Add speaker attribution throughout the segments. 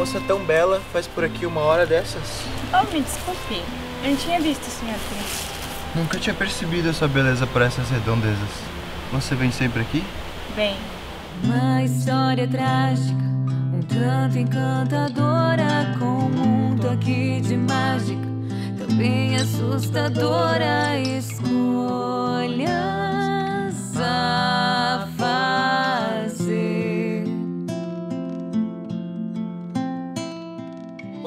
Speaker 1: uma moça tão bela faz por aqui uma hora dessas?
Speaker 2: Oh, me desculpe. Eu não tinha visto o senhor por aqui.
Speaker 1: Nunca tinha percebido essa beleza por essas redondezas. Você vem sempre aqui?
Speaker 2: Bem,
Speaker 3: Uma história trágica, um tanto encantadora, com um toque de mágica, também assustadora. Escolhas a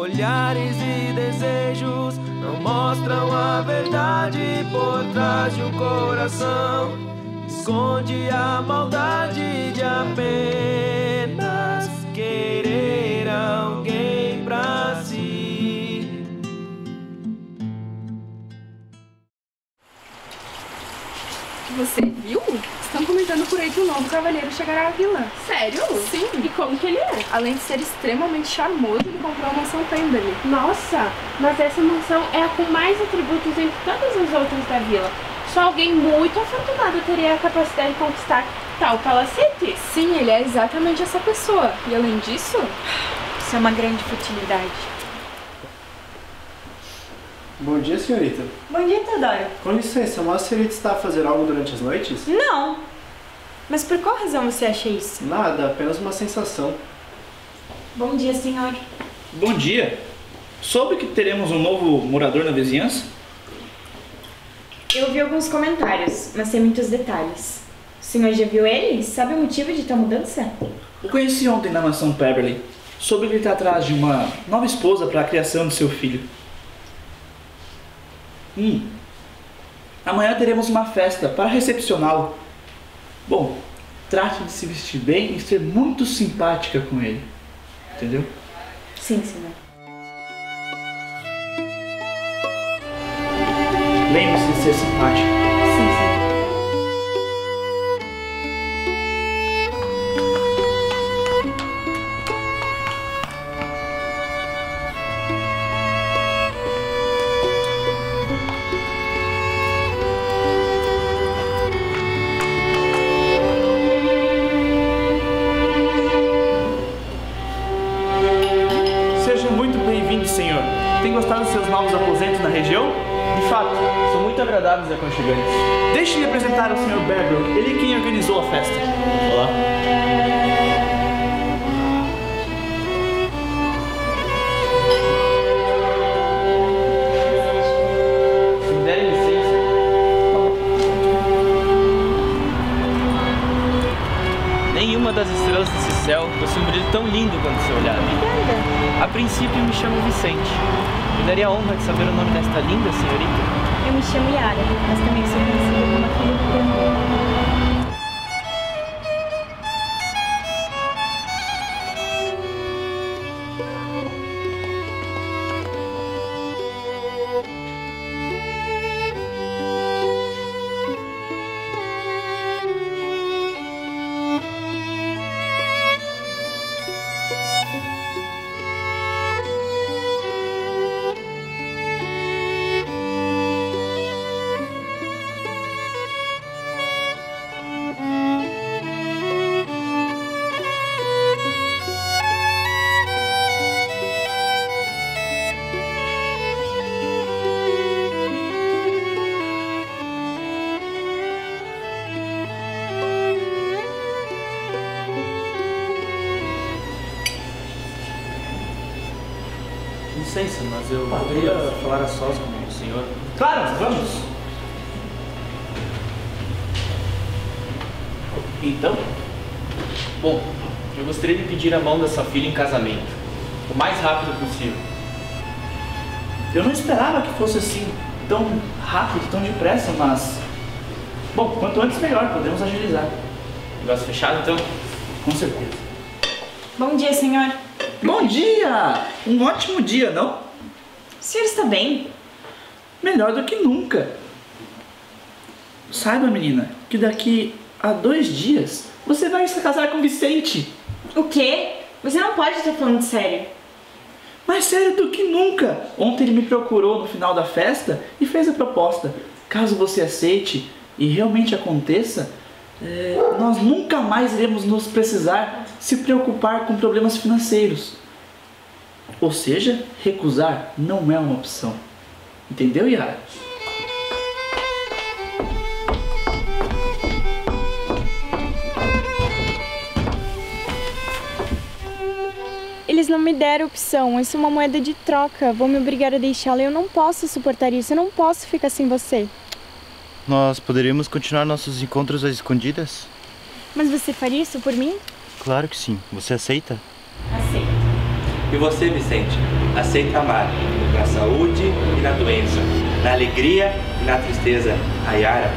Speaker 4: Olhares e desejos não mostram a verdade por trás de um coração. Esconde a maldade de apenas querer alguém pra si.
Speaker 5: Você o novo cavaleiro chegará à vila.
Speaker 6: Sério?
Speaker 5: Sim.
Speaker 6: E como que ele é?
Speaker 5: Além de ser extremamente charmoso, ele comprou uma mansão Pemberley.
Speaker 6: Nossa, mas essa mansão é a com mais atributos entre todas as outras da vila. Só alguém muito afortunado teria a capacidade de conquistar tal palacete.
Speaker 5: Sim, ele é exatamente essa pessoa. E além disso,
Speaker 2: isso é uma grande futilidade.
Speaker 7: Bom dia, senhorita.
Speaker 2: Bom dia, Teodoro.
Speaker 7: Com licença, mas a senhorita está a fazer algo durante as noites?
Speaker 2: Não. Mas por qual razão você acha isso?
Speaker 7: Nada, apenas uma sensação.
Speaker 2: Bom dia, senhor.
Speaker 8: Bom dia. Soube que teremos um novo morador na vizinhança?
Speaker 2: Eu vi alguns comentários, mas sem muitos detalhes. O senhor já viu ele? Sabe o motivo de tal mudança?
Speaker 8: O conheci ontem na mansão Peverly. Soube que ele está atrás de uma nova esposa para a criação de seu filho. Hum. Amanhã teremos uma festa para recepcioná-lo. Bom, trate de se vestir bem e ser muito simpática com ele. Entendeu?
Speaker 2: Sim, senhor.
Speaker 8: Lembre-se de ser simpática.
Speaker 9: Agradáveis e aconchegantes.
Speaker 8: Deixe-me apresentar ao Sr. Berbrook, ele é quem organizou a festa.
Speaker 9: Olá. Se me derem licença. Nenhuma das estrelas desse céu possui um brilho tão lindo quanto seu olhar. A princípio me chamo Vicente. Me daria a honra de saber o nome desta linda senhorita.
Speaker 2: Eu me chamo Yara, mas também sou conhecida como a filha do Demônio.
Speaker 9: Licença, mas eu poderia falar a sós com o senhor?
Speaker 8: Claro, vamos.
Speaker 9: Então? Bom, eu gostaria de pedir a mão da sua filha em casamento. O mais rápido possível.
Speaker 8: Eu não esperava que fosse assim, tão rápido, tão depressa, mas. Bom, quanto antes melhor, podemos agilizar.
Speaker 9: Negócio fechado então?
Speaker 8: Com certeza.
Speaker 2: Bom dia, senhor.
Speaker 8: Bom dia! Um ótimo dia, não?
Speaker 2: O senhor está bem?
Speaker 8: Melhor do que nunca. Saiba, menina, que daqui a dois dias você vai se casar com Vicente.
Speaker 2: O quê? Você não pode estar falando sério.
Speaker 8: Mais sério do que nunca! Ontem ele me procurou no final da festa e fez a proposta. Caso você aceite e realmente aconteça, é, nós nunca mais iremos nos precisar se preocupar com problemas financeiros. Ou seja, recusar não é uma opção. Entendeu, Yara?
Speaker 2: Eles não me deram opção, isso é uma moeda de troca. Vão me obrigar a deixá-la. Eu não posso suportar isso, eu não posso ficar sem você.
Speaker 1: Nós poderíamos continuar nossos encontros às escondidas?
Speaker 2: Mas você faria isso por mim?
Speaker 1: Claro que sim. Você aceita?
Speaker 2: Aceito.
Speaker 9: E você, Vicente, aceita amar na saúde e na doença, na alegria e na tristeza, a Yara?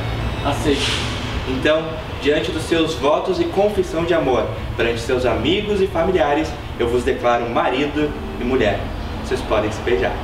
Speaker 8: Aceito.
Speaker 9: Então, diante dos seus votos e confissão de amor perante seus amigos e familiares, eu vos declaro marido e mulher. Vocês podem se beijar.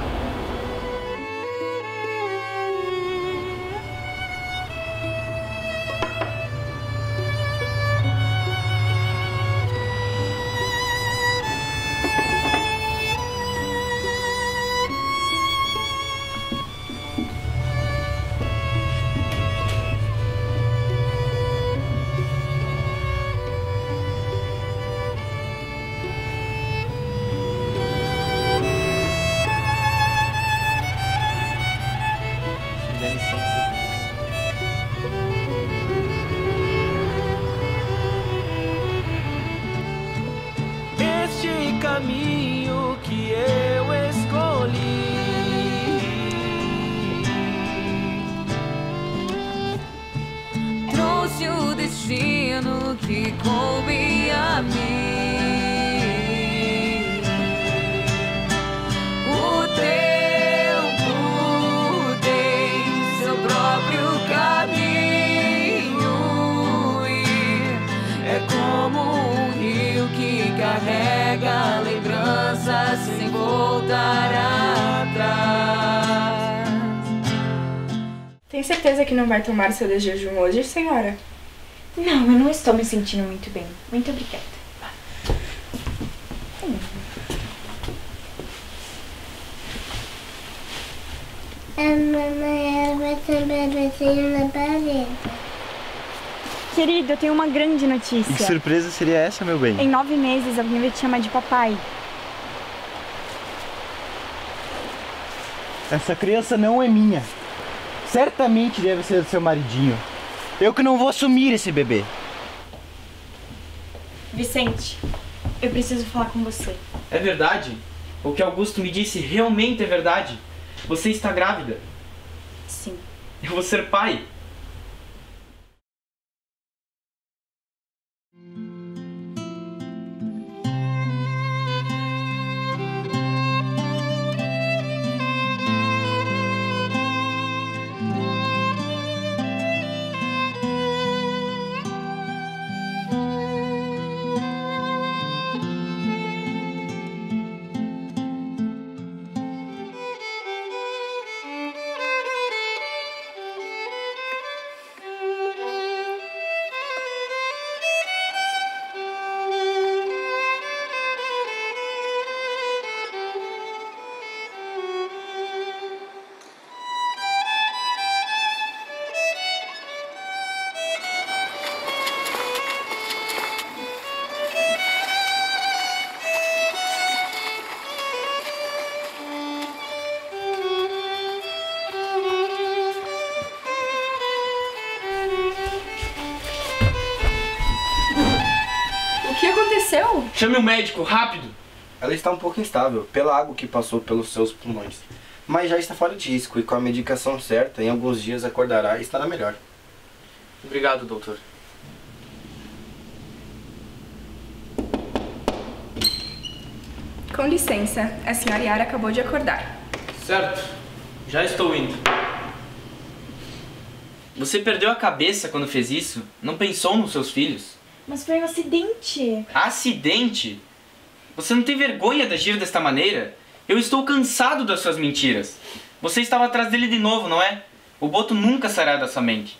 Speaker 3: Coube a mim. O tempo tem seu próprio caminho e é como um rio que carrega lembranças sem voltar atrás.
Speaker 5: Tem certeza que não vai tomar seu de jejum hoje, senhora?
Speaker 2: Não, eu não estou me sentindo muito bem. Muito obrigada.
Speaker 10: A mamãe ela vai também desenho na parede.
Speaker 2: Querido, eu tenho uma grande
Speaker 1: E que
Speaker 2: notícia.
Speaker 1: surpresa seria essa, meu bem?
Speaker 2: Em nove meses, alguém vai te chamar de papai.
Speaker 1: Essa criança não é minha. Certamente deve ser do seu maridinho. Eu que não vou assumir esse bebê.
Speaker 2: Vicente, eu preciso falar com você.
Speaker 9: É verdade? O que Augusto me disse realmente é verdade? Você está grávida?
Speaker 2: Sim.
Speaker 9: Eu vou ser pai. Chame o médico, rápido!
Speaker 7: Ela está um pouco instável pela água que passou pelos seus pulmões. Mas já está fora de risco e com a medicação certa, em alguns dias acordará e estará melhor.
Speaker 9: Obrigado, doutor.
Speaker 5: Com licença, a senhora Yara acabou de acordar.
Speaker 9: Certo, já estou indo. Você perdeu a cabeça quando fez isso? Não pensou nos seus filhos?
Speaker 2: Mas foi um acidente.
Speaker 9: Acidente? Você não tem vergonha de agir desta maneira? Eu estou cansado das suas mentiras. Você estava atrás dele de novo, não é? O Boto nunca sairá da sua mente.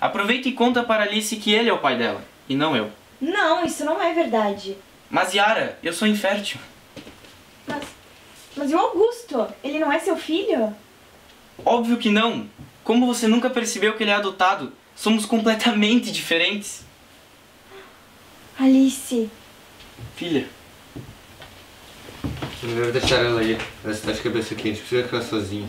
Speaker 9: Aproveita e conta para Alice que ele é o pai dela, e não eu.
Speaker 2: Não, isso não é verdade.
Speaker 9: Mas Yara, eu sou infértil.
Speaker 2: Mas, mas e o Augusto? Ele não é seu filho?
Speaker 9: Óbvio que não. Como você nunca percebeu que ele é adotado? Somos completamente diferentes.
Speaker 2: Alice,
Speaker 9: Filha,
Speaker 11: É melhor deixar ela aí. Ela está de cabeça quente, precisa ficar sozinha.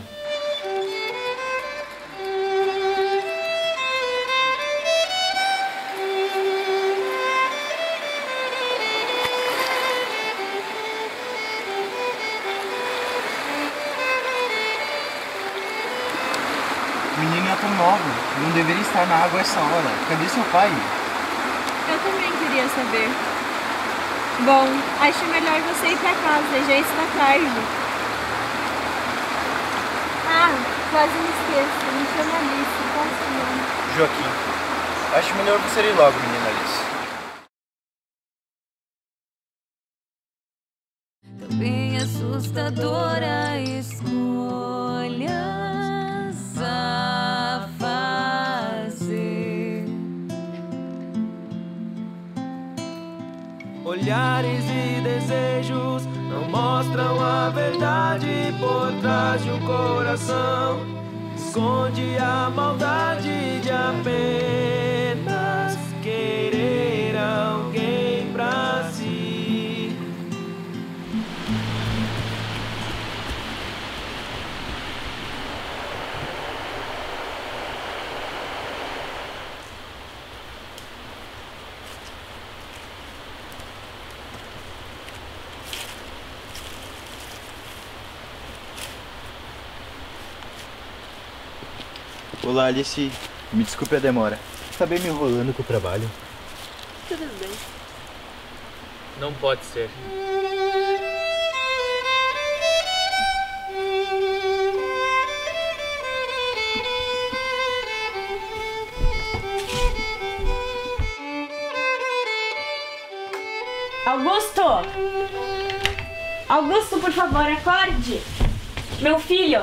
Speaker 1: Menina tão nova, não deveria estar na água essa hora. Cadê seu pai?
Speaker 2: Saber. Bom, acho melhor você ir pra casa, já está tarde. Ah, quase me esqueço, me chama Alice, posso ir?
Speaker 1: Joaquim. Acho melhor você ir logo, menina Alice.
Speaker 3: Também assustadora escolhas
Speaker 4: Olhares e desejos não mostram a verdade por trás de um coração. Esconde a maldade de apenas querer
Speaker 1: Olá, Alice. Me desculpe a demora. Acabei me enrolando com o trabalho.
Speaker 6: Tudo bem.
Speaker 9: Não pode ser.
Speaker 2: Augusto! Augusto, por favor, acorde! Meu filho,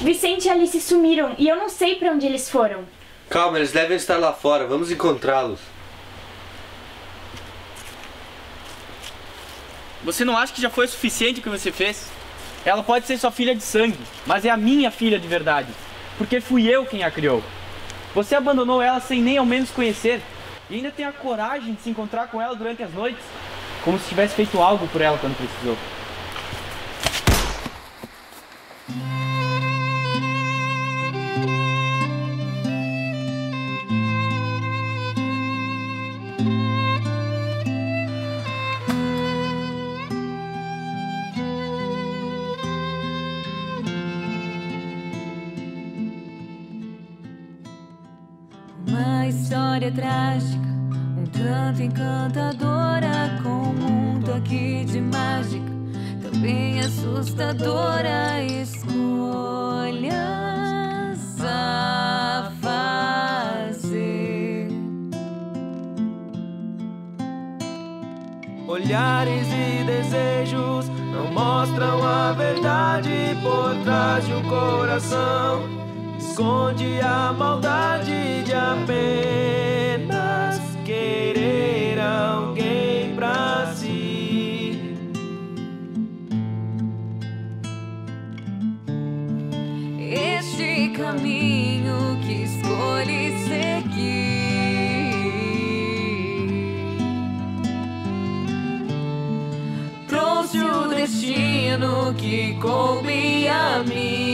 Speaker 2: Vicente e Alice sumiram e eu não sei pra onde eles foram.
Speaker 11: Calma, eles devem estar lá fora. Vamos encontrá-los.
Speaker 9: Você não acha que já foi o suficiente o que você fez? Ela pode ser sua filha de sangue, mas é a minha filha de verdade. Porque fui eu quem a criou. Você abandonou ela sem nem ao menos conhecer. E ainda tem a coragem de se encontrar com ela durante as noites. Como se tivesse feito algo por ela quando precisou.
Speaker 3: Uma história trágica, um tanto encantadora, com um aqui de mágica, também assustadora. Escolhas a fazer.
Speaker 4: Olhares e desejos não mostram a verdade por trás de um coração. Esconde a maldade de apenas querer alguém pra si.
Speaker 3: Este caminho que escolhi seguir trouxe o destino que coube a mim.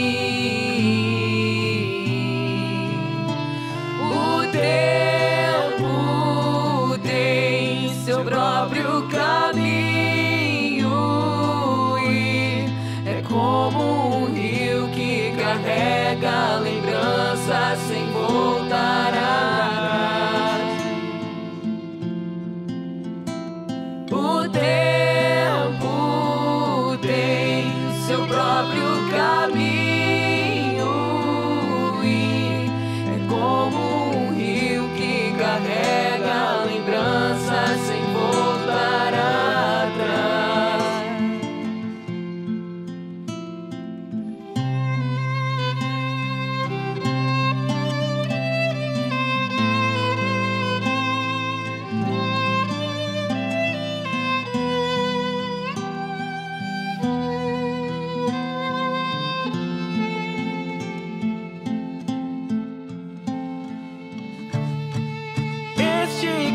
Speaker 3: Como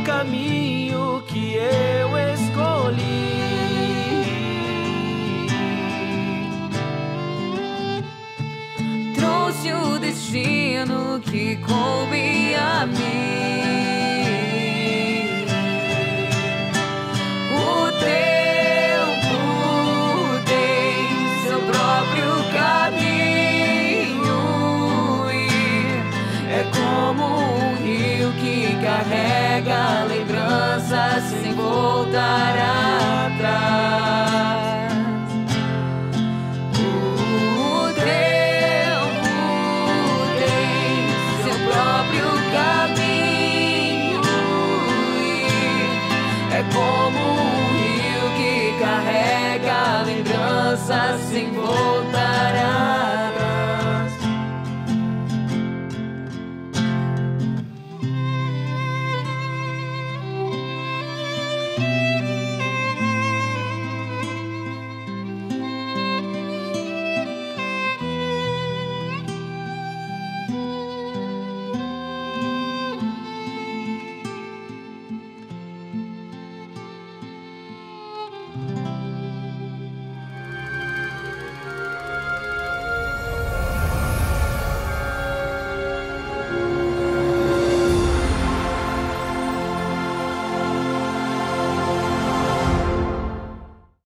Speaker 3: caminho que
Speaker 4: eu escolhi.
Speaker 3: Trouxe o destino que coube a mim. Sem voltar atrás.